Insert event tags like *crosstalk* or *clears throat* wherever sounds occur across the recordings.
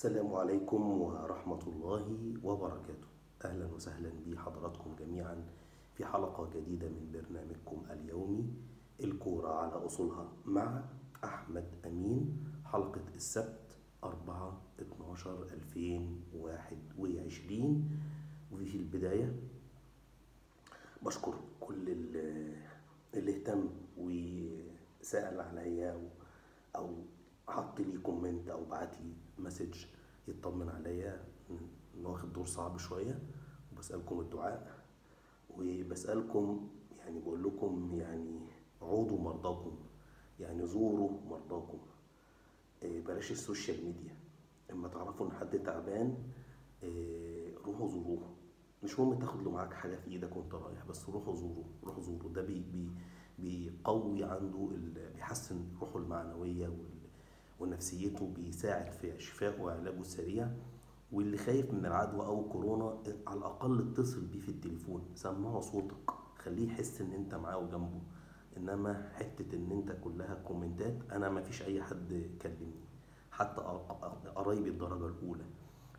السلام عليكم ورحمة الله وبركاته. أهلا وسهلا بحضراتكم جميعا في حلقة جديدة من برنامجكم اليومي الكورة على أصولها مع أحمد أمين حلقة السبت 4 12 2021 وفي البداية بشكر كل ال- اللي اهتم وسأل عليا أو حط لي comment أو بعت لي message يطمن عليا إن واخد دور صعب شوية. وبسألكم الدعاء. وبسألكم يعني بقول لكم يعني عودوا مرضاكم. يعني زوروا مرضاكم. إيه، بلاش ال social media. إما تعرفوا إن حد تعبان إيه، روحوا زوروه. مش مهم تاخد له معاك حاجة في إيدك وأنت رايح بس روحوا زوروه روحوا زوروه. ده بي بي بيقوي عنده بيحسن روحه المعنوية وال- ونفسيته بيساعد في شفائه وعلاجه السريع واللي خايف من العدوى أو كورونا على الأقل اتصل بيه في التليفون. سمعه صوتك خليه يحس إن أنت معاه وجنبه. إنما حتة إن أنت كلها كومنتات أنا ما فيش أي حد كلمني حتى قر- قر- قرايبي الدرجة الأولى.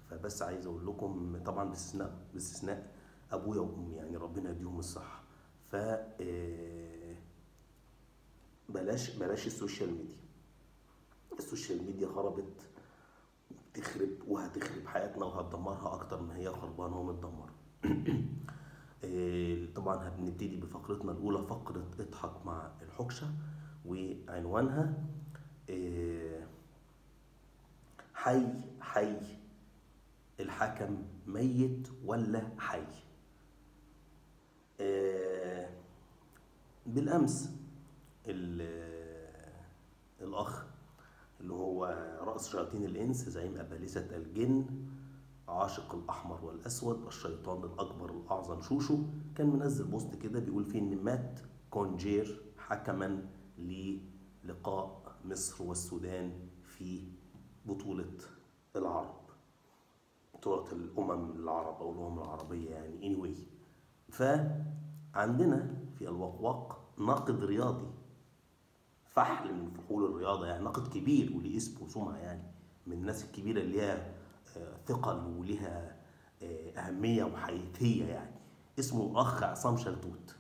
فبس عايز أقول لكم طبعا باستثناء باستثناء أبويا وأمي يعني ربنا يديهم الصحة. ف آه، بلاش بلاش ال social media. ال social media خربت وبتخرب وهتخرب حياتنا وهتدمرها أكتر ما هي خربانة ومتدمرة. *clears throat* آه، طبعا هنبتدي بفقرتنا الأولى فقرة اضحك مع الحكشة وعنوانها آه، حي حي الحكم ميت ولا حي؟ آه، بالأمس ال- الأخ اللي هو رأس شياطين الإنس زعيم أبالسة الجن عاشق الأحمر والأسود الشيطان الأكبر الأعظم شوشو كان منزل post كده بيقول فيه إن مات كونجير حكما للقاء مصر والسودان في بطولة العرب بطولة الأمم العرب أو الأمم العربية يعني anyway. فعندنا في الوقواق ناقد رياضي فحل من فحول الرياضة يعني ناقد كبير وليه اسم وسمعة يعني من الناس الكبيرة اللي ليها آه، ثقل وليها آه، أهمية وحيثيه يعني. اسمه الاخ عصام شلتوت.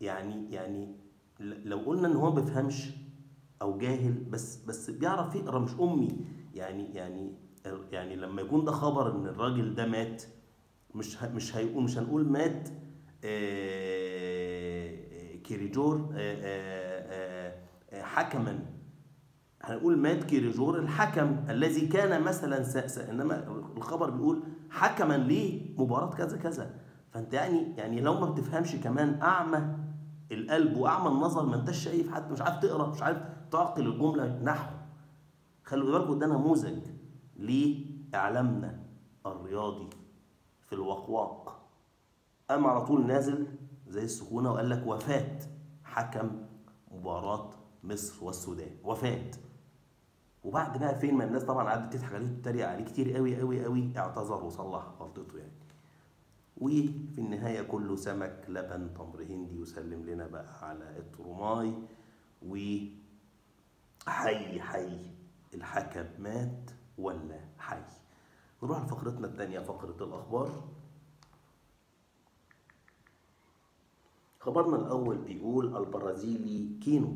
يعني يعني لو قلنا إن هو ما بيفهمش أو جاهل بس بس بيعرف يقرأ مش أمي. يعني يعني يعني لما يكون ده خبر إن الراجل ده مات مش مش هيقول مش هنقول مات آه، كيريجور آه، آه، حكما. هنقول مات كيريجور الحكم الذي كان مثلا س... س... إنما الخبر بيقول حكما لمباراه كذا كذا. فأنت يعني يعني لو ما بتفهمش كمان أعمى القلب وأعمى النظر ما أنتش شايف حتى مش عارف تقرأ مش عارف تعقل الجملة نحو. خلوا بالكم ده نموذج لإعلامنا الرياضي في الوقواق. قام على طول نازل زي السخونة وقال لك وفاة حكم مباراة مصر والسودان. وفاه وبعد بقى فين ما الناس طبعا قعدت تضحك عليه وتتريق عليه كتير قوي قوي قوي اعتذر وصلح غلطته يعني. وفي النهاية كله سمك لبن تمر هندي وسلم لنا بقى على التروماي وحي حي الحكم مات ولا حي؟ نروح لفقرتنا الثانية فقرة الأخبار. خبرنا الأول بيقول البرازيلي كينو.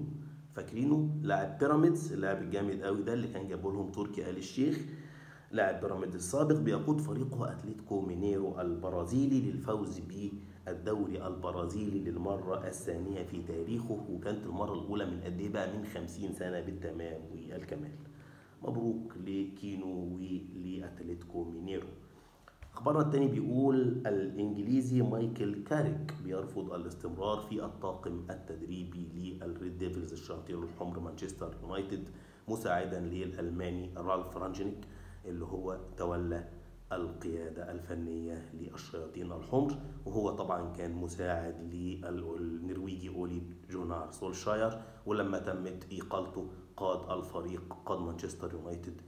فاكرينه؟ لاعب بيراميدز اللاعب الجامد قوي ده اللي كان جابوا لهم تركي آل الشيخ. لاعب بيراميدز السابق بيقود فريقه أتلتيكو مينيرو البرازيلي للفوز بالدوري البرازيلي للمرة الثانية في تاريخه وكانت المرة الأولى من قد إيه بقى؟ من 50 سنة بالتمام والكمال. مبروك لكينو ولأتلتيكو مينيرو. اخبارنا التاني بيقول الإنجليزي مايكل كاريك بيرفض الاستمرار في الطاقم التدريبي لل Red Devils الشياطين الحمر مانشستر يونايتد مساعدا للألماني رالف رانجنيك اللي هو تولى القيادة الفنية للشياطين الحمر. وهو طبعا كان مساعد للنرويجي أولي جونار سولشاير ولما تمت إقالته قاد الفريق قاد مانشستر يونايتد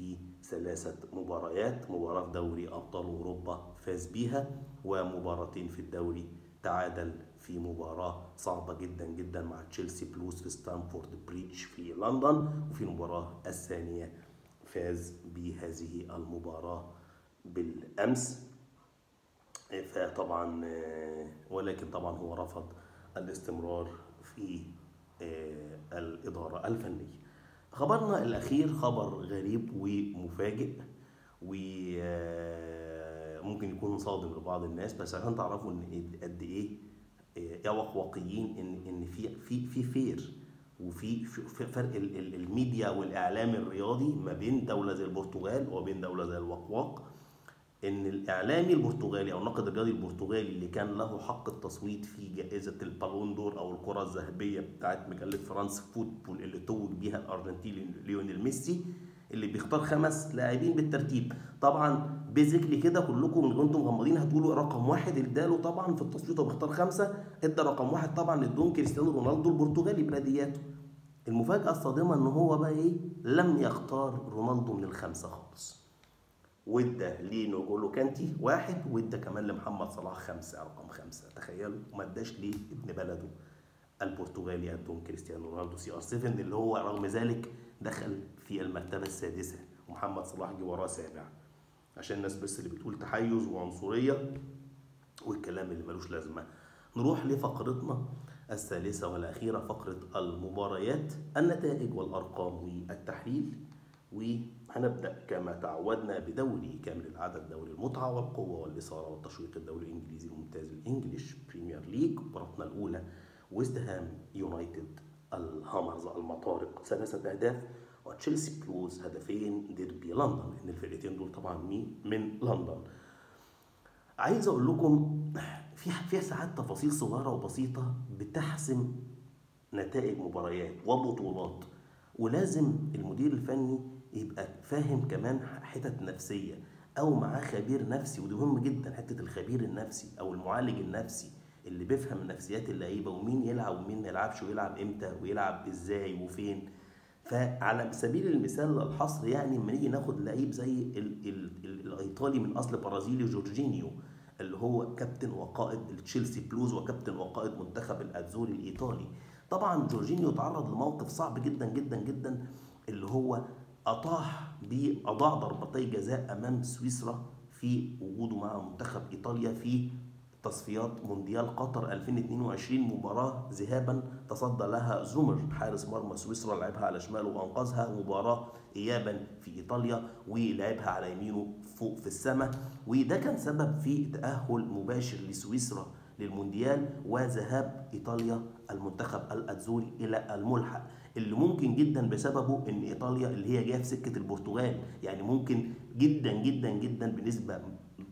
في ثلاثة مباريات مباراة في دوري أبطال أوروبا فاز بيها ومباراتين في الدوري تعادل في مباراة صعبة جدا جدا مع تشيلسي بلوز في ستامفورد بريدج في لندن وفي المباراة الثانية فاز بهذه المباراة بالأمس. فطبعا ولكن طبعا هو رفض الاستمرار في آه، الإدارة الفنية. خبرنا الأخير خبر غريب ومفاجئ وممكن يكون صادم لبعض الناس بس عشان تعرفوا إن قد إيه يا وقواقيين إن إن في في في فير وفي في فرق ال- ال- الميديا والإعلام الرياضي ما بين دولة زي البرتغال وبين دولة زي الواق واق. إن الإعلامي البرتغالي أو الناقد الرياضي البرتغالي اللي كان له حق التصويت في جائزة البالون دور أو الكرة الذهبية بتاعت مجلة فرانس فوتبول اللي توج بيها الارجنتيني ليونيل ميسي اللي بيختار خمس لاعبين بالترتيب. طبعا basically كده كلكم اللي أنتم مغمضين هتقولوا رقم واحد اداله طبعا في التصويت وبيختار خمسة ادى رقم واحد طبعا للدون كريستيانو رونالدو البرتغالي بلادياته المفاجأة الصادمة إن هو بقى إيه؟ لم يختار رونالدو من الخمسة خالص. وادى لنجولو كانتي واحد وادى كمان لمحمد صلاح خمسة رقم خمسة. تخيلوا وما اداش ليه ابن بلده. البرتغالي الدون كريستيانو رونالدو CR 7 اللي هو رغم ذلك دخل في المرتبة السادسة. ومحمد صلاح جه وراه سابع. عشان الناس بس اللي بتقول تحيز وعنصرية والكلام اللي ملوش لازمة. نروح لفقرتنا الثالثة والأخيرة فقرة المباريات النتائج والأرقام والتحليل وهنبدا كما تعودنا بدوري كامل العدد دوري المتعة والقوة والإثارة والتشويق الدوري الإنجليزي الممتاز ال English Premier League مباراتنا الأولى ويست هام يونايتد ال Hammers المطارق. ثلاثة أهداف وتشيلسي بلوز هدفين ديربي لندن لأن الفرقتين دول طبعا مين من لندن. عايز أقول لكم في في ساعات تفاصيل صغيرة وبسيطة بتحسم نتائج مباريات وبطولات ولازم المدير الفني يبقى فاهم كمان حتت نفسية أو معاه خبير نفسي ودي مهم جدا حتة الخبير النفسي أو المعالج النفسي اللي بيفهم نفسيات اللعيبة ومين يلعب ومين ما يلعبش ويلعب إمتى ويلعب إزاي وفين. فعلى سبيل المثال الحصر يعني لما نيجي ناخد لعيب زي ال ال ال الأيطالي من أصل برازيلي جورجينيو اللي هو كابتن وقائد التشيلسي بلوز وكابتن وقائد منتخب الازوري الإيطالي. طبعا جورجينيو تعرض لموقف صعب جدا جدا جدا اللي هو أطاح باضاع ضربتي جزاء أمام سويسرا في وجوده مع منتخب إيطاليا في تصفيات مونديال قطر 2022 مباراة ذهابا تصدى لها زومر. حارس مرمى سويسرا لعبها على شماله وأنقذها. مباراة ايابا في إيطاليا ولعبها على يمينه فوق في السماء. وده كان سبب في تأهل مباشر لسويسرا للمونديال وذهاب إيطاليا المنتخب الازوري إلى الملحق اللي ممكن جدا بسببه إن إيطاليا اللي هي جاية في سكة البرتغال. يعني ممكن جدا جدا جدا بنسبة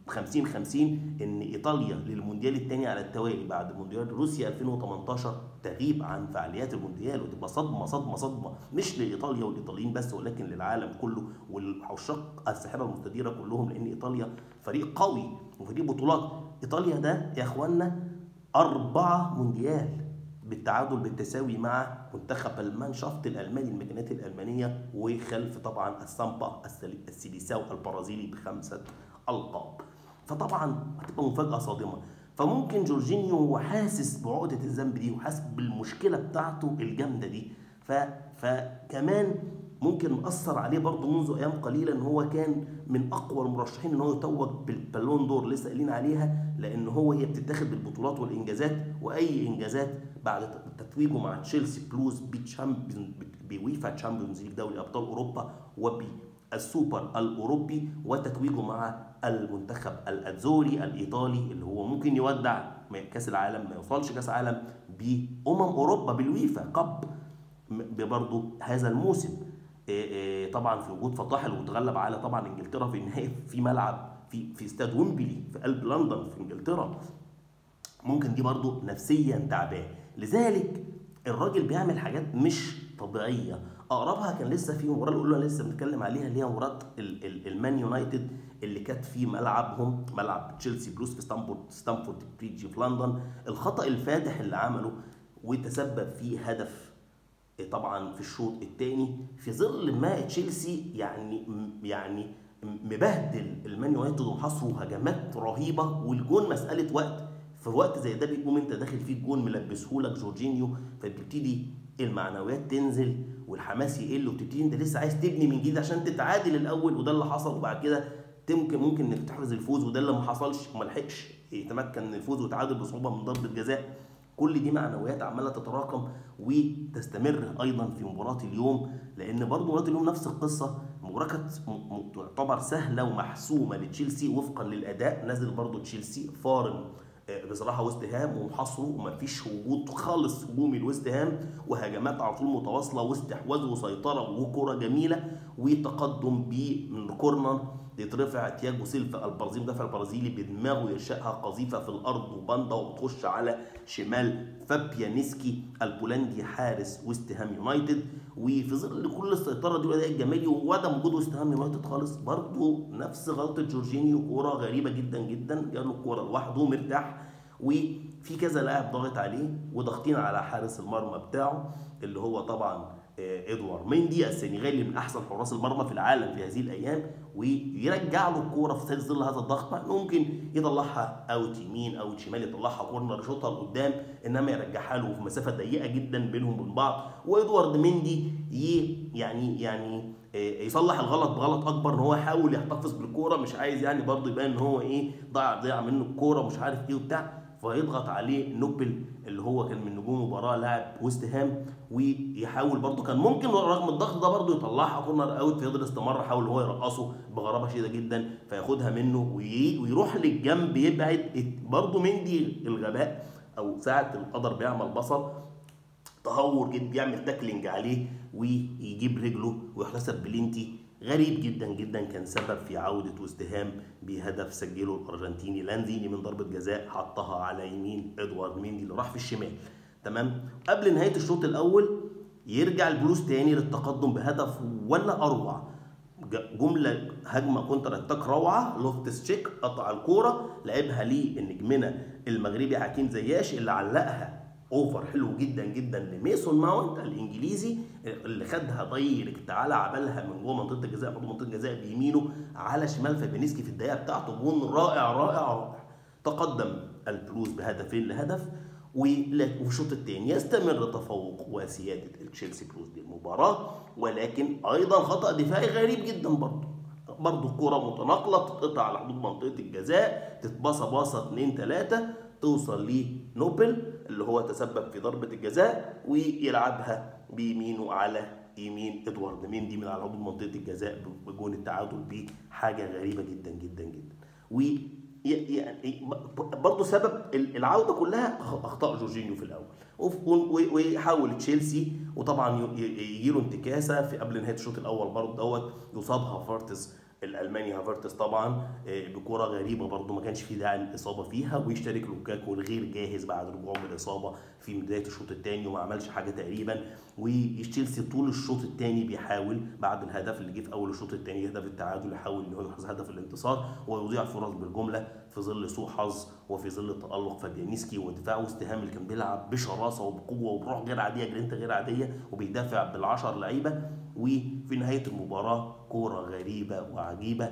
50 50 إن إيطاليا للمونديال الثاني على التوالي بعد مونديال روسيا 2018 تغيب عن فعاليات المونديال. وتبقى صدمة صدمة صدمة مش لإيطاليا والإيطاليين بس ولكن للعالم كله والعشاق الساحره المستديرة كلهم لأن إيطاليا فريق قوي وفريق بطولات. إيطاليا ده يا اخوانا أربعة مونديال. بالتعادل بالتساوي مع منتخب المانشافت الألماني المكانات الألمانية وخلف طبعا السامبا السيليساو البرازيلي بخمسة ألقاب. فطبعا هتبقى مفاجأة صادمة. فممكن جورجينيو هو حاسس بعقدة الذنب دي وحاسس بالمشكلة بتاعته الجامدة دي. ف... فكمان ممكن مأثر عليه برضه منذ أيام قليلة إن هو كان من أقوى المرشحين إن هو يتوج بالبالون دور لسه قايلين عليها لأن هو هي بتتاخد بالبطولات والإنجازات وأي إنجازات بعد تتويجه مع تشيلسي Blues ب UEFA Champions League دوري أبطال أوروبا وبالسوبر الأوروبي وتتويجه مع المنتخب الازوري الإيطالي اللي هو ممكن يودع كأس العالم ما يوصلش كأس عالم بأمم أوروبا بال UEFA Cup برضه هذا الموسم. طبعا في وجود فطاحل وتغلب على طبعا إنجلترا في النهائي في ملعب في في استاد ويمبلي في قلب لندن في إنجلترا. ممكن دي برضه نفسيا تعبان لذلك الراجل بيعمل حاجات مش طبيعية. أقربها كان لسه في المباراه الأولى لسه بنتكلم عليها اللي هي مباراه المان يونايتد اللي كانت في ملعبهم ملعب تشيلسي بلوز في ستامفورد ستامفورد بريدج في لندن. الخطأ الفادح اللي عمله وتسبب في هدف طبعا في الشوط الثاني في ظل ما تشيلسي يعني يعني مبهدل المان يونايتد ومحاصره هجمات رهيبة والجون مسألة وقت. في وقت زي ده بيقوم انت داخل فيه الجون ملبسهولك جورجينيو فبتبتدي المعنويات تنزل والحماس يقل وتبتدي انت لسه عايز تبني من جديد عشان تتعادل الأول وده اللي حصل. وبعد كده ممكن ممكن انك تحرز الفوز وده اللي ما حصلش. وما لحقش يتمكن من الفوز وتعادل بصعوبة من ضربة جزاء. كل دي معنويات عمالة تتراكم وتستمر أيضا في مباراة اليوم لأن برضه مباراة اليوم نفس القصة. مباراة كانت تعتبر سهلة ومحسومة لتشيلسي وفقا للأداء. نزل برضه تشيلسي فارن بصراحة ويست هام ومحاصره ومفيش وجود خالص هجومي لويست هام. وهجمات على طول متواصلة واستحواذ وسيطرة وكرة جميلة وتقدم بيه يترفع تياجو سيلفا البرازيل مدافع البرازيلي بدماغه يرشقها قذيفة في الأرض وباندا وبتخش على شمال فابيانسكي البولندي حارس ويست هام يونايتد. وفي ظل كل السيطرة دي والأداء الجمالي وعدم وجود ويست هام يونايتد خالص برضه نفس غلطة جورجينيو كورة غريبة جدا جدا جاله الكورة لوحده مرتاح. وفي كذا لاعب ضاغط عليه وضاغطين على حارس المرمى بتاعه اللي هو طبعا ادوار ميندي السنغالي من أحسن حراس المرمى في العالم في هذه الأيام ويرجع له الكورة في ظل هذا الضغط. ممكن يطلعها out يمين out شمال يطلعها corner يشوطها لقدام إنما يرجعها له في مسافة ضيقة جدا بينهم وبين بعض. وإدوارد ميندي يعني يعني يصلح الغلط بغلط أكبر إن هو يحاول يحتفظ بالكورة. مش عايز يعني برضه يبان إن هو إيه ضيع ضيع منه الكورة مش عارف إيه وبتاع. فيضغط عليه نوبل اللي هو كان من نجوم المباراه لاعب ويست هام ويحاول برضه كان ممكن رغم الضغط ده برضه يطلعها corner out فيقدر استمر حاول هو يرقصه بغرابة شديدة جدا فياخدها منه ويروح للجنب يبعد برضه مندي الغباء أو ساعة القدر بيعمل بصل تهور جدا بيعمل tackling عليه ويجيب رجله ويحتسب بلينتي غريب جدا جدا كان سبب في عودة ويست هام بهدف سجله الأرجنتيني. لانزيني من ضربة جزاء حطها على يمين إدوارد ميندي اللي راح في الشمال. تمام؟ قبل نهاية الشوط الأول يرجع البلوز تاني للتقدم بهدف ولا أروع. جملة هجمة counter attack روعة. لوفتس تشيك قطع الكورة لعبها لنجمنا المغربي حكيم زياش اللي علقها over حلو جدا جدا لميسون ماونت الانجليزي اللي خدها direct تعالى عملها من جوه منطقة الجزاء برضه منطقة الجزاء بيمينه على شمال فابيانيسكي في الدقيقة بتاعته. جون رائع رائع رائع. تقدم البلوز بهدفين لهدف وفي الشوط الثاني يستمر تفوق وسيادة تشيلسي بلوز دي المباراة. ولكن أيضا خطأ دفاعي غريب جدا برضه. برضه الكرة متناقلة تتقطع على حدود منطقة الجزاء تتباصى باصة 2 3 توصل لنوبل. اللي هو تسبب في ضربة الجزاء ويلعبها بيمينه على يمين إدوارد. ميندي من على حدود منطقة الجزاء بجون التعادل؟ دي حاجة غريبة جدا جدا جدا. و يعني برضه سبب العودة كلها أخطاء جورجينيو في الأول. ويحاول تشيلسي وطبعا يجي له انتكاسة في قبل نهاية الشوط الأول برضه دوت يصاب هافرتز الألماني هافرتز طبعا بكرة غريبة برضه ما كانش في داعي للإصابة فيها ويشترك لوكاكو الغير جاهز بعد رجوعه من الاصابه في بداية الشوط الثاني وما عملش حاجة تقريبا. وتشيلسي طول الشوط الثاني بيحاول بعد الهدف اللي جه في أول الشوط الثاني هدف التعادل يحاول إن هو يحرز هدف الانتصار. ويضيع فرص بالجملة في ظل سوء حظ وفي ظل تألق فابيانيسكي ودفاع ويست هام اللي كان بيلعب بشراسة وبقوة وبروح غير عادية جرينتا غير عادية وبيدافع بالعشر لعيبة. وفي نهاية المباراة كورة غريبة وعجيبة.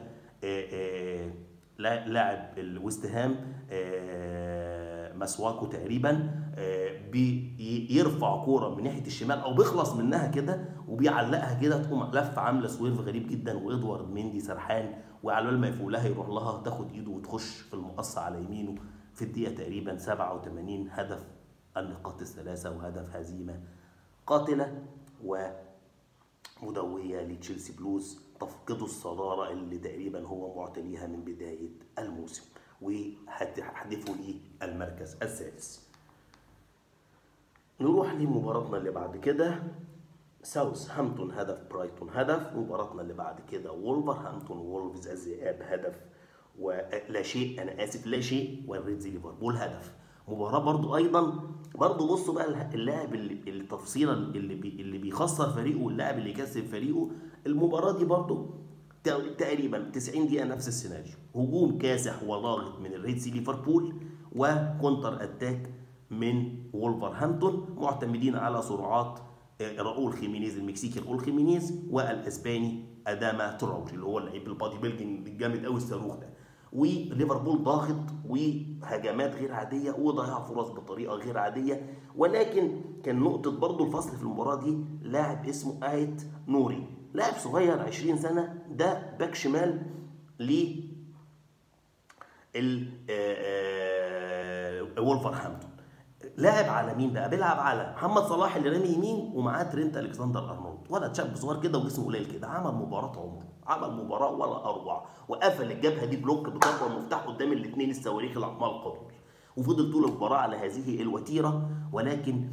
آآ آآ لاعب الويست هام ماسواكو تقريبا بيرفع كورة من ناحية الشمال أو بيخلص منها كده وبيعلقها كده تقوم لفه عاملة swerve غريب جدا وإدوارد ميندي سرحان وعلى ما يفوق لها يروح لها تاخد إيده وتخش في المقص على يمينه في الدقيقة تقريبا 87 هدف النقاط الثلاثة وهدف هزيمة قاتلة ومدويه لتشيلسي بلوز تفقده الصدارة اللي تقريبا هو معتليها من بداية الموسم. وهتحدفه للمركز السادس. نروح لمباراتنا اللي بعد كده. ساوث هامبتون هدف برايتون هدف. مباراتنا اللي بعد كده وولفرهامبتون وولفز الذئاب هدف. ولا شيء أنا آسف لا شيء. والريدز ليفربول هدف. مباراة برضو أيضا برضو بصوا بقى اللاعب اللي التفصيله اللي بي اللي بيخسر فريقه واللاعب اللي يكسب فريقه المباراة دي برضو تقريبا 90 دقيقة نفس السيناريو. هجوم كاسح وضاغط من الريدز ليفربول و counter attack من وولفرهامبتون معتمدين على سرعات راؤول خيمينيز المكسيكي راؤول خيمينيز والإسباني أداما تراوري اللي هو اللعيب ال body building الجامد قوي الصاروخ ده. وليفربول ضاغط وهجمات غير عادية وضياع فرص بطريقة غير عادية. ولكن كان نقطة برضه الفصل في المباراة دي لاعب اسمه آيت نوري. لاعب صغير 20 سنة ده back شمال ل وولفرهامبتون. لاعب على مين بقى؟ بيلعب على محمد صلاح اللي رامي يمين ومعاه ترينت ألكسندر أرنولد. ولد شاب صغير كده وجسمه قليل كده عمل مباراة عمره عمل مباراه ولا أروع. وقفل الجبهة دي block بالضبة والمفتاح قدام الاثنين الصواريخ العمالقة دول وفضل طول المباراة على هذه الوتيرة ولكن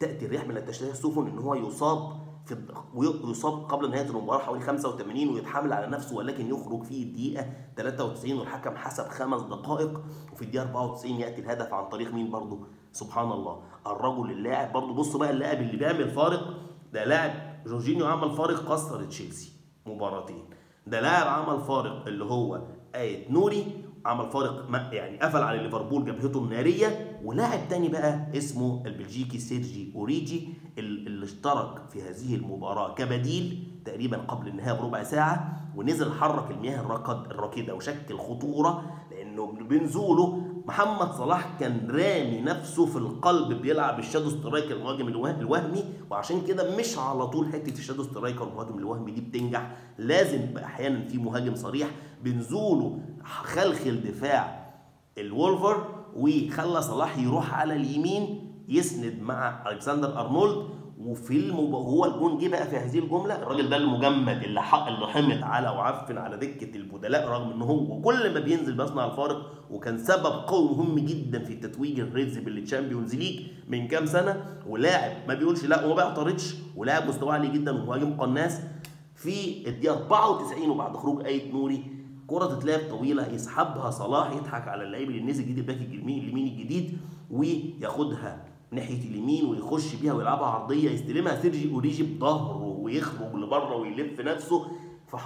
تأتي الرياح بما لا تشتهي السفن إن هو يصاب في ويصاب قبل نهاية المباراة حوالي 85 ويتحمل على نفسه ولكن يخرج في الدقيقة 93 والحكم حسب خمس دقائق. وفي الدقيقة 94 يأتي الهدف عن طريق مين برضه سبحان الله. الرجل اللاعب برضه بص بقى اللاعب اللي بيعمل فارق ده لاعب جورجينيو عمل فارق كسر تشيلسي مباراتين. ده لاعب عمل فارق اللي هو ايت نوري عمل فارق يعني قفل على ليفربول جبهته النارية ولاعب تاني بقى اسمه البلجيكي سيرجي أوريجي اللي اشترك في هذه المباراة كبديل تقريبا قبل النهاية بربع ساعة ونزل حرك المياه الركض الراكده وشكل خطورة لأنه بنزوله محمد صلاح كان رامي نفسه في القلب بيلعب ال shadow striker المهاجم الوهمي وعشان كده مش على طول حتة ال shadow striker المهاجم الوهمي دي بتنجح. لازم أحيانا في مهاجم صريح بنزوله خلخل دفاع الولفر وخلى صلاح يروح على اليمين يسند مع ألكسندر أرنولد وفي المب... هو الجون جه بقى في هذه الجملة الراجل ده المجمد اللي حق اللي حمض على وعفن على دكة البدلاء رغم إن هو كل ما بينزل بيصنع الفارق وكان سبب قوي مهم جدا في تتويج ال Reds بال Champions League من كام سنة. ولاعب ما بيقولش لا وما بيعترضش. ولاعب مستواه عالي جدا ومهاجم قناص. في الدقيقة 94 وبعد خروج ايت نوري كرة تتلعب طويلة يسحبها صلاح يضحك على اللعيب اللي نزل جديد ال back اليمين اليمين الجديد وياخدها ناحية اليمين ويخش بيها ويلعبها عرضية يستلمها سيرجي أوريجي بظهره ويخرج لبره ويلف نفسه.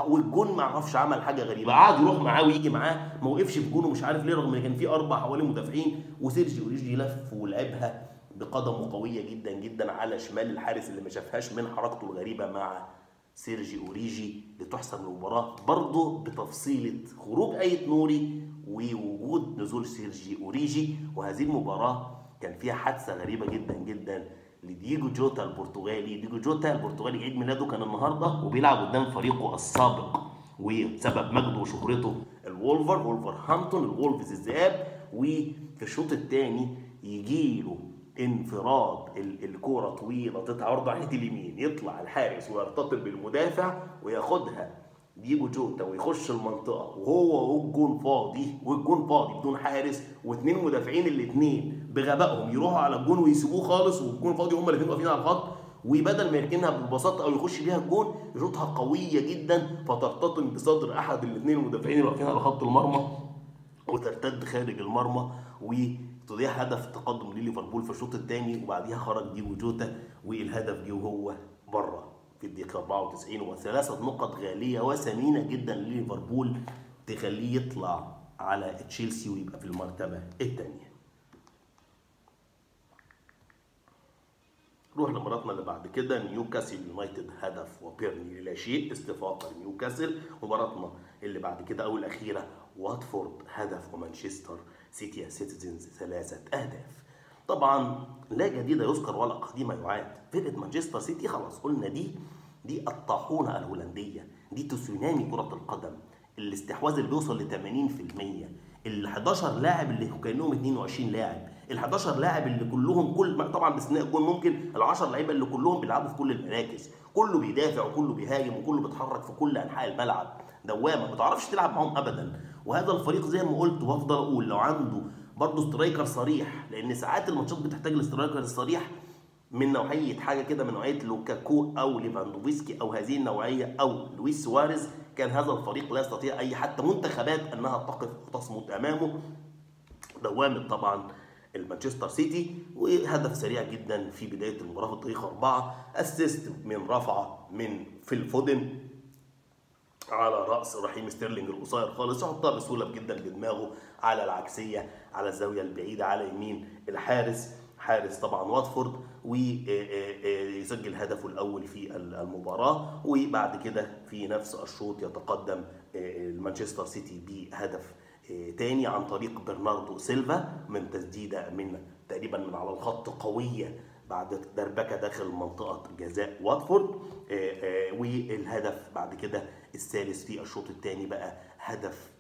والجون ما أعرفش عمل حاجة غريبة. قعد يروح معاه ويجي معاه ما وقفش في جونه مش عارف ليه رغم إن كان في أربع حوالي مدافعين. وسيرجي أوريجي لف ولعبها بقدمه قوية جدا جدا على شمال الحارس اللي ما شافهاش من حركته الغريبة مع سيرجي أوريجي. لتحسم المباراة برضه بتفصيلة خروج ايت نوري ووجود نزول سيرجي أوريجي. وهذه المباراة كان فيها حادثة غريبة جدا جدا لدييجو جوتا البرتغالي. دييجو جوتا البرتغالي عيد ميلاده كان النهارده وبيلعب قدام فريقه السابق وبسبب مجده وشهرته الولفر ولفرهامبتون ال Wolves الذئاب. وفي الشوط الثاني يجي له انفراد الكوره طويلة تطلع عرض ناحيه اليمين. يطلع الحارس ويرتطم بالمدافع وياخدها. ديجو جوتا ويخش المنطقة وهو والجون فاضي والجون فاضي بدون حارس واثنين مدافعين الاثنين بغبائهم يروحوا على الجون ويسيبوه خالص والجون فاضي هما الاثنين واقفين على الخط وبدل ما يركنها ببساطة أو يخش بيها الجون يشوطها قوية جدا فترتطم بصدر أحد الاثنين المدافعين اللي واقفين على خط المرمى وترتد خارج المرمى وتضيع هدف تقدم لليفربول في الشوط الثاني وبعديها خرج ديجو جوتا والهدف جه وهو بره في الدقيقة 94 وثلاثة نقط غالية وثمينة جدا لليفربول تخليه يطلع على تشيلسي ويبقى في المرتبة الثانية. نروح لمباراتنا اللي بعد كده. نيوكاسل يونايتد هدف وبيرنلي لا شيء استفاقة نيوكاسل مباراتنا اللي بعد كده أو الأخيرة واتفورد هدف ومانشستر سيتي Citizens ثلاثة أهداف. طبعا لا جديد يذكر ولا قديم يعاد. فرقه مانشستر سيتي خلاص قلنا دي دي الطاحونة الهولندية. دي تسونامي كرة القدم. الاستحواذ اللي بيوصل ل 80% ال 11 لاعب اللي كانهم 22 لاعب ال 11 لاعب اللي كلهم كل طبعا باستثناء الجون ممكن ال 10 لعيبة اللي كلهم بيلعبوا في كل المراكز. كله بيدافع وكله بيهاجم وكله بيتحرك في كل أنحاء الملعب. دوامة. ما تعرفش تلعب معاهم ابدا. وهذا الفريق زي ما قلت وافضل أقول لو عنده برضه striker صريح لأن ساعات الماتشات بتحتاج ال striker الصريح من نوعية حاجة كده من نوعية لوكاكو أو ليفاندوفسكي أو هذه النوعية أو لويس سواريز. كان هذا الفريق لا يستطيع أي حتى منتخبات أنها تقف وتصمد أمامه. دوامة طبعا. المانشستر سيتي وهدف سريع جدا في بداية المباراة في الدقيقة 4 assist من رفعة من فيل فودن على رأس رحيم ستيرلينج القصير خالص. يحطها بسهوله جدا بدماغه على العكسية على الزاوية البعيدة على يمين الحارس. حارس طبعا واتفورد ويسجل هدفه الأول في المباراة وبعد كده في نفس الشوط يتقدم المانشستر سيتي بهدف آه، تاني عن طريق برناردو سيلفا من تسديدة من تقريبا من على الخط قوية بعد دربكة داخل منطقة جزاء واتفورد. آه، آه، والهدف بعد كده الثالث في الشوط الثاني بقى هدف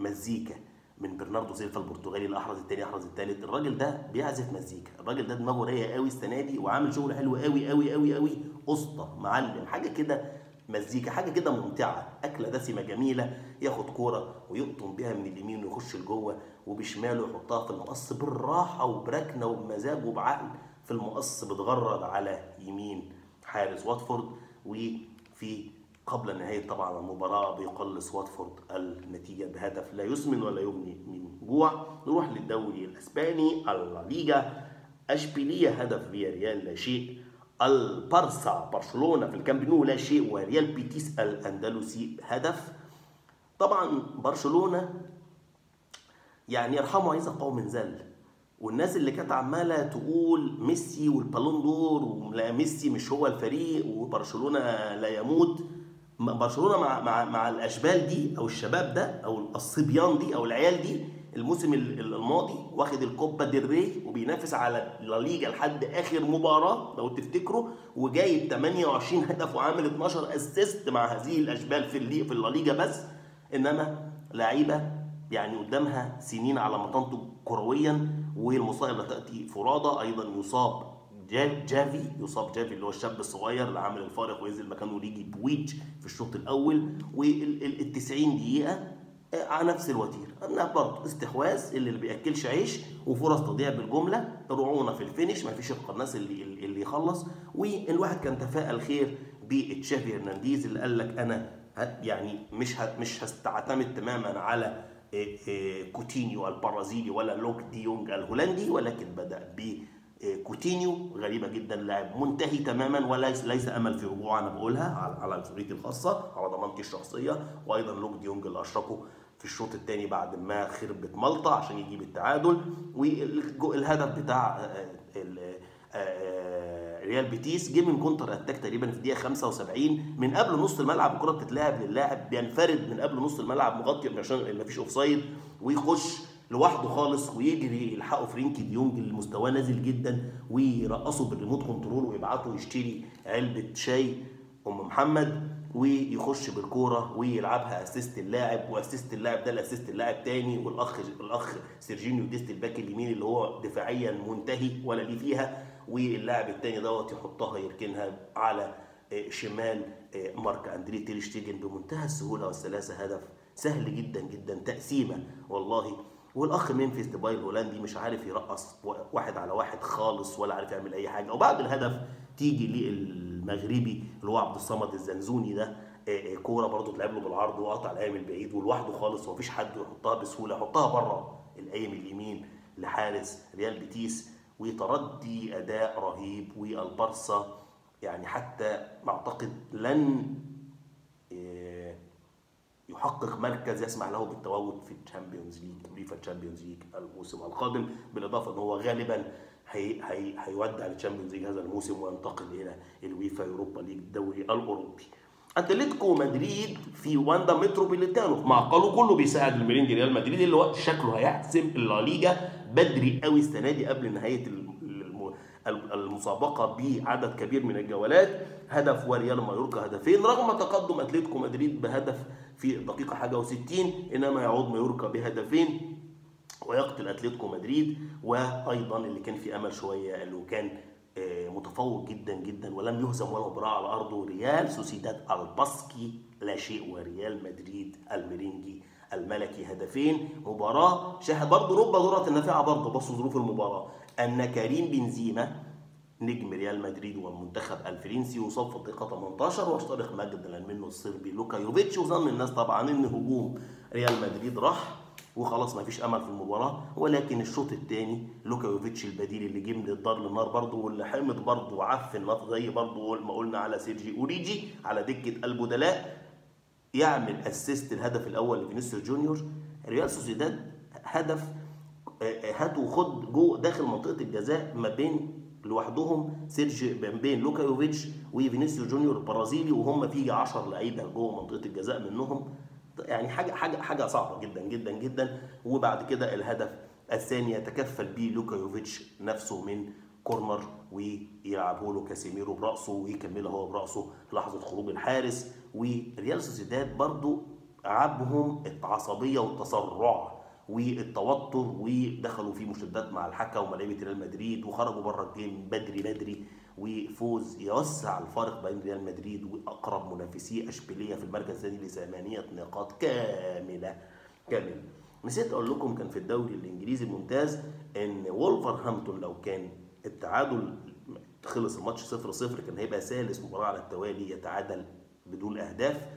مزيكا من برناردو سيلفا البرتغالي اللي احرز الثاني احرز الثالث. الراجل ده بيعزف مزيكا الراجل ده دماغه رايقة قوي السنة دي وعامل شغل حلو قوي قوي قوي قوي اسطى معلم. حاجة كده مزيكا حاجة كده ممتعة. أكلة دسمة جميلة ياخد كورة ويقطم بيها من اليمين ويخش لجوه وبشماله يحطها في المقص بالراحة وبركنة وبمزاج وبعقل. في المقص بتغرد على يمين حارس واتفورد وفي قبل نهاية طبعا المباراة بيقلص واتفورد النتيجة بهدف لا يسمن ولا يغني من جوع. نروح للدوري الأسباني الليجا أشبيلية هدف فياريال لا شيء. البارسا برشلونة في الكامب نو لا شيء وريال بيتيس الأندلسي. هدف؟ طبعا برشلونة يعني ارحموا عزيز قوم ذل. والناس اللي كانت عمالة تقول ميسي والبالون دور ولا ميسي مش هو الفريق وبرشلونة لا يموت. برشلونة مع مع مع الأشبال دي أو الشباب ده أو الصبيان دي أو العيال دي الموسم ال- ال- الماضي واخد الكوبا ديل ري وبينافس على لا ليجا لحد آخر مباراة لو تفتكروا وجايب 28 هدف وعامل 12 assist مع هذه الأشبال في اللي في الليجا بس. إنما لعيبة يعني قدامها سنين على ما كرويا والمصائب تأتي فرادى أيضا يصاب جا- جافي يصاب جافي اللي هو الشاب الصغير اللي عامل الفارق وينزل مكانه ريكي بويج في الشوط الأول. وال 90 دقيقة على نفس الوتيره انها برضه استحواذ اللي اللي بيأكلش عيش وفرص تضيع بالجملة رعونه في ال finish ما فيش القناص اللي اللي يخلص. والواحد كان تفائل خير بتشافي هرنانديز اللي قال لك أنا يعني مش مش هستعتمد تماما على إيه إيه كوتينيو البرازيلي ولا لوك ديونج الهولندي ولكن بدأ ب كوتينيو غريبة جدا لاعب منتهي تماما وليس ليس أمل في رجوعه أنا بقولها على مسؤوليتي الخاصة على ضمانتي الشخصية وأيضا لوك ديونج اللي اشركه في الشوط الثاني بعد ما خربت مالطا عشان يجيب التعادل والهدف بتاع آه، آه، ريال بيتيس جه من counter attack تقريبا في الدقيقة 75 من قبل نص الملعب الكرة بتتلعب للاعب بينفرد من قبل نص الملعب مغطي عشان ما فيش offside ويخش لوحده خالص ويجري يلحقه فرينكي ديونج اللي مستواه نازل جدا ويرقصه بال remote control ويبعته يشتري علبة شاي أم محمد ويخش بالكورة ويلعبها assist اللاعب و assist اللاعب ده ل assist اللاعب تاني والأخ الأخ سيرجينيو ديست ال back اليمين اللي هو دفاعيا منتهي ولا ليه فيها واللاعب التاني دوت يحطها يركنها على آه، شمال آه، مارك أندري تير شتيجن بمنتهى السهولة والسلاسة هدف سهل جدا جدا تقسيمة والله. والأخ ممفيس ديباي الهولندي مش عارف يرقص واحد على واحد خالص ولا عارف يعمل أي حاجة. وبعد الهدف تيجي للمغربي اللي هو عبد الصمد الزلزولي ده آه، آه، كورة برضه تلعب له بالعرض وقطع القايم البعيد ولوحده خالص ومفيش حد يحطها بسهولة يحطها بره القايم اليمين لحارس ريال بيتيس. وتردي أداء رهيب والبارسا يعني حتى أعتقد لن آه، يحقق مركز يسمح له بالتواجد في ال Champions League بال UEFA Champions League الموسم القادم بالإضافة إن هو غالبا هي هي هيودع ال Champions League هذا الموسم وينتقل إلى ال UEFA Europa League الدوري الأوروبي. أتلتيكو مدريد في واندا متروبوليتانو معقله كله بيساعد الميرينجي ريال مدريد اللي هو شكله هيحسم الليجا بدري قوي السنة دي قبل نهاية المسابقة بعدد كبير من الجولات. هدف وريال مايوركا هدفين رغم تقدم أتلتيكو مدريد بهدف في دقيقة حاجة و60 إنما يعود مايوركا بهدفين ويقتل أتلتيكو مدريد. وأيضا اللي كان في أمل شوية اللي كان آه، متفوق جدا جدا ولم يهزم ولا مباراة على ارضه ريال سوسيداد الباسكي لا شيء وريال مدريد الميرينجي الملكي هدفين. مباراة شاهد برضه رب ذرة النافعة برضه بصوا ظروف المباراة. أن كريم بنزيما نجم ريال مدريد والمنتخب الفرنسي يصاب في الدقيقة 18 واشترك مجدا منه الصربي لوكا يوفيتش وظن الناس طبعا إن هجوم ريال مدريد راح وخلاص ما فيش أمل في المباراة. ولكن الشوط الثاني لوكا يوفيتش البديل اللي جه من الدار للنار برضه واللي حمد برضه وعفن نط زي برضه ما قلنا على سيرجي أوريجي على دكة البدلاء يعمل assist الهدف الأول لفينيسيوس جونيور. ريال سوسيداد هدف هات وخد جو داخل منطقة الجزاء ما بين لوحدهم سيرجي ما بين لوكا يوفيتش وفينيسيوس جونيور البرازيلي وهم في 10 لعيبة جوه منطقة الجزاء منهم. يعني حاجة حاجة حاجة صعبة جدا جدا جدا. وبعد كده الهدف الثاني يتكفل بيه لوكا يوفيتش نفسه من corner ويلعبه له كاسيميرو برأسه ويكملها هو برأسه لحظة خروج الحارس. وريال سوسيداد برضو عبهم العصبية والتسرع والتوتر ودخلوا في مشادات مع الحكم ولاعيبه ريال مدريد وخرجوا بره الجيم بدري بدري وفوز يوسع الفارق بين ريال مدريد وأقرب منافسيه أشبيلية في المركز الثاني لثمانية نقاط كاملة. كامله نسيت أقول لكم كان في الدوري الإنجليزي الممتاز إن وولفرهامبتون لو كان التعادل خلص الماتش 0 0 كان هيبقى ثالث مباراة على التوالي يتعادل بدون أهداف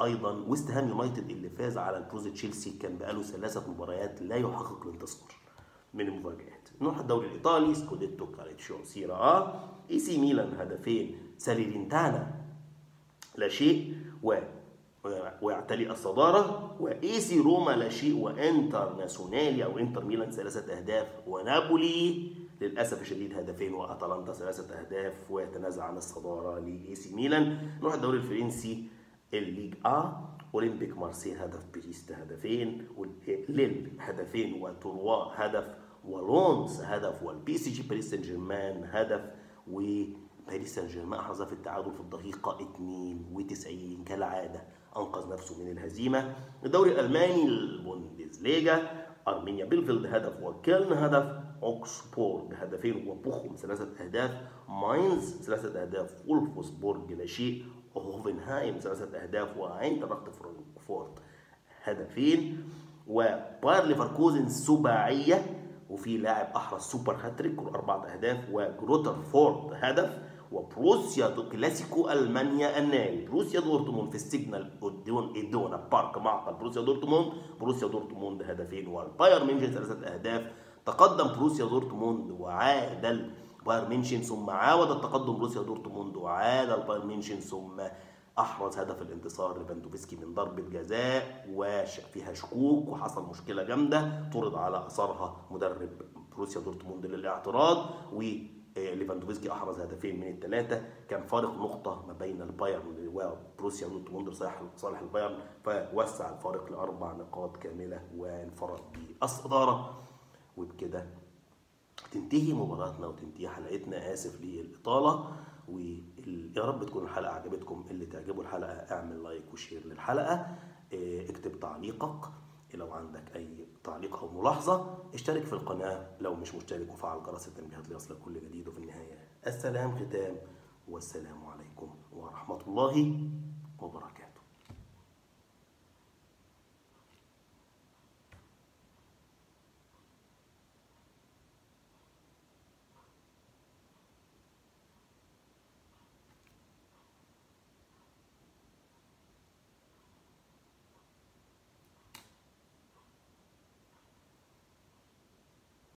وأيضا ويست هام يونايتد اللي فاز على البروز تشيلسي كان بقاله ثلاثة مباريات لا يحقق الانتصار من المفاجآت نروح الدوري الإيطالي scudetto calcio Serie A AC ميلان هدفين ساليرينتانا لا شيء و ويعتلي الصدارة و AS روما لا شيء وإنتر ناسيونالي أو إنتر ميلان ثلاثة أهداف ونابولي للأسف الشديد هدفين وأتلانتا ثلاثة أهداف ويتنازع عن الصدارة ل AC ميلان. نروح الدوري الفرنسي ال Ligue A أولمبيك مارسيل هدف بريست هدفين ليل هدفين وتروا هدف ولونس هدف وال PSG باريس سان جيرمان هدف وباريس سان جيرمان أحرز في التعادل في الدقيقة 92 كالعادة. أنقذ نفسه من الهزيمة. الدوري الألماني البوندسليجا أرمينيا بيلفيلد هدف وكولن هدف أوكسبورغ هدفين وبوخم ثلاثة أهداف ماينز ثلاثة أهداف وولفسبورج لا شيء هوفنهايم ثلاثة أهداف وأينتراخت فرانكفورت هدفين وباير ليفركوزن سباعية وفي لاعب أحرز super hat-trick أربعة أهداف وجروتر فورت هدف وبروسيا كلاسيكو ألمانيا الناري بروسيا دورتموند في السيجنال إيدونا بارك معقل بروسيا دورتموند بروسيا دورتموند هدفين والباير ميونخ ثلاثة أهداف تقدم بروسيا دورتموند وعادل باير ميونخ ثم عاود التقدم بروسيا دورتموند وعاد الباير ميونخ ثم أحرز هدف الانتصار ليفاندوفسكي من ضربة جزاء وفيها شكوك وحصل مشكلة جامدة طرد على أثرها مدرب بروسيا دورتموند للاعتراض و ليفاندوفسكي أحرز هدفين من الثلاثه كان فارق نقطة ما بين البايرن وبروسيا دورتموند لصالح البايرن فوسع الفارق لأربع نقاط كاملة وانفرد بالصداره وبكده تنتهي مباراتنا وتنتهي حلقتنا. آسف للإطالة ويا رب تكون الحلقة عجبتكم. اللي تعجبه الحلقة اعمل like و share للحلقة. اكتب تعليقك. لو عندك أي تعليق أو ملاحظة اشترك في القناة. لو مش مشترك وفعل جرس التنبيهات ليصلك كل جديد. وفي النهاية السلام ختام. والسلام عليكم ورحمة الله وبركاته.